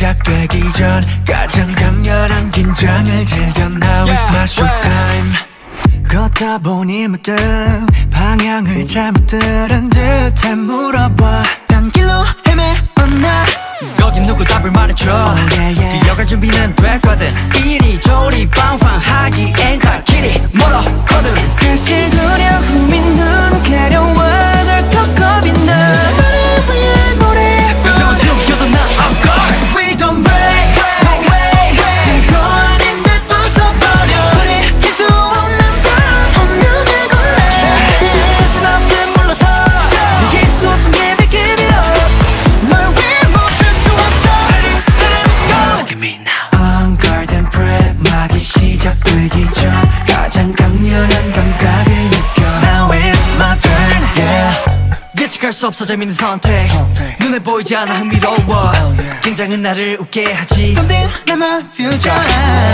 시작되기 전 가장 강렬한 긴장을 즐겨 Now is my showtime 걷다 보니 문득 방향을 잘못 들은 듯해 물어봐. 딴 길로 헤매었나? 거긴 누구 답을 말해줘. Oh, yeah, yeah. 뛰어갈 준비는 됐거든 수 없어 재밌는 선택, 선택. 눈에 보이지 않아 흥미로워. Yeah. 긴장은 나를 웃게 하지. Something in my future.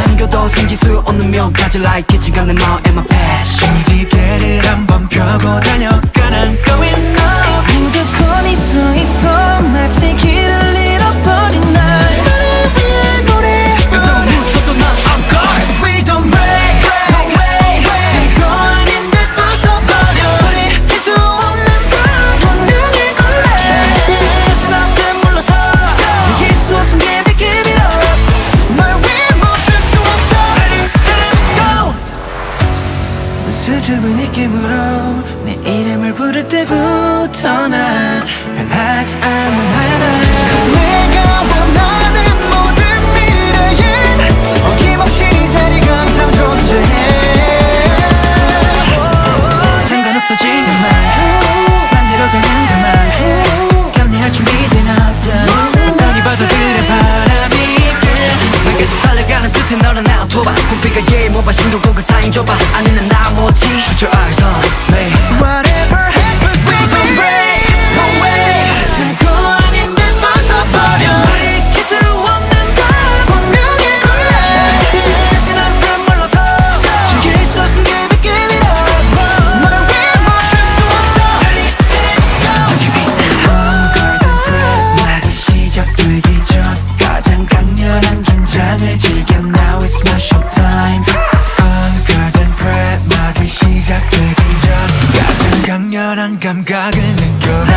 숨겨도 숨길 수 없는 묘까지 like kitchen 내 마음 and my passion. 지게를 한번 펴고 달려 수줍은 느낌으로 내 이름을 부를 때부터 난 변하지 않는 하나. Cause 내가 원하는 모든 미래엔 어김없이 자리가 항상 존재해. 상관없어 지금만 반대로 가는 그만 격리할 준비된 없던 너니 받아들여 바람이 난 계속 달려가는 듯해 너는 나 도봐. 콤비가 예의 모바 신경고 그 사인 줘봐. 아니는 나머지 Put your eyes on me Whatever happens we don't break away 별거 아닌 듯 웃어버려 우리 기수 없는 밤 운명의 골래 자신 없음 물러서 즐길 수 give it up 널 위해 멈출 수 없어 Ready, set, go guard and prep 막이 시작되기 전 가장 강렬한 긴장을 즐겨 특별한 감각을 느껴